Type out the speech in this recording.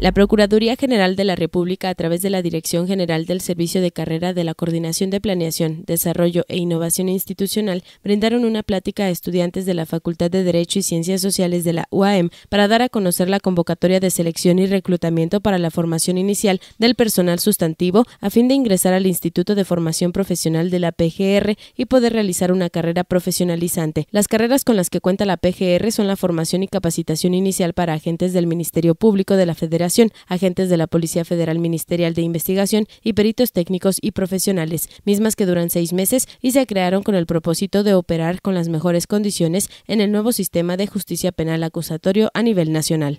La Procuraduría General de la República, a través de la Dirección General del Servicio de Carrera de la Coordinación de Planeación, Desarrollo e Innovación Institucional, brindaron una plática a estudiantes de la Facultad de Derecho y Ciencias Sociales de la UAM para dar a conocer la convocatoria de selección y reclutamiento para la formación inicial del personal sustantivo a fin de ingresar al Instituto de Formación Profesional de la PGR y poder realizar una carrera profesionalizante. Las carreras con las que cuenta la PGR son la formación y capacitación inicial para agentes del Ministerio Público de la Federación agentes de la Policía Federal Ministerial de Investigación y peritos técnicos y profesionales, mismas que duran seis meses y se crearon con el propósito de operar con las mejores condiciones en el nuevo sistema de justicia penal acusatorio a nivel nacional.